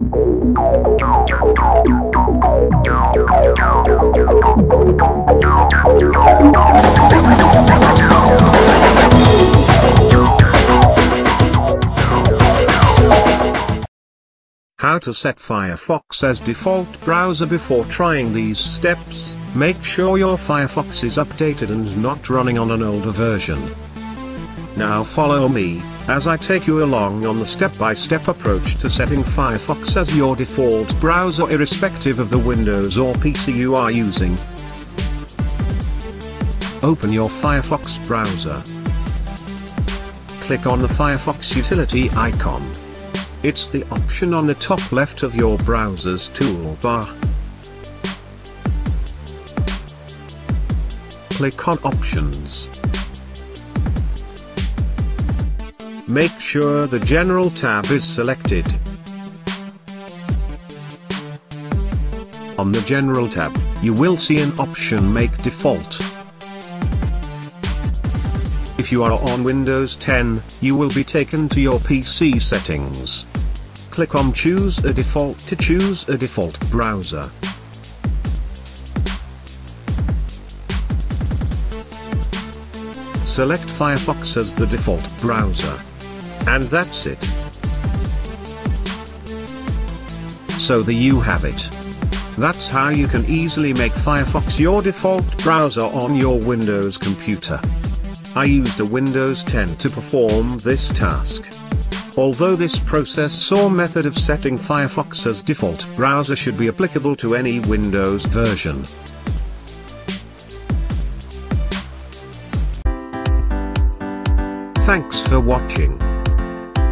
How to set Firefox as default browser before trying these steps, make sure your Firefox is updated and not running on an older version. Now follow me, as I take you along on the step-by-step -step approach to setting Firefox as your default browser irrespective of the Windows or PC you are using. Open your Firefox browser. Click on the Firefox utility icon. It's the option on the top left of your browser's toolbar. Click on Options. Make sure the General tab is selected. On the General tab, you will see an option Make Default. If you are on Windows 10, you will be taken to your PC settings click on Choose a Default to choose a default browser. Select Firefox as the default browser. And that's it. So there you have it. That's how you can easily make Firefox your default browser on your Windows computer. I used a Windows 10 to perform this task. Although this process or method of setting Firefox as default browser should be applicable to any Windows version. Thanks for watching.